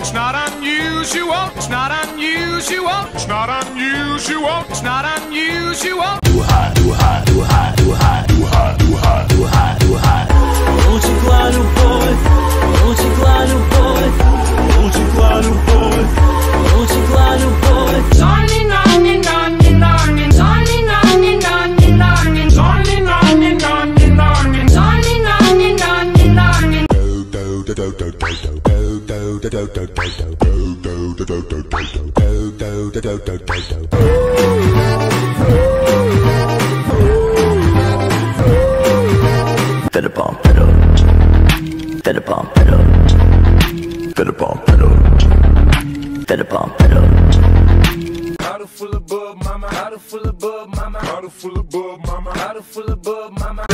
It's not unusual. It's not unusual. It's not unusual. It's not unusual. Better bump it up. Better bump it up. Better bump it up. Better bump it up. Bottle full of bub, mama. Bottle full of bub, mama. Bottle full of bub, mama. Bottle full of bub, mama.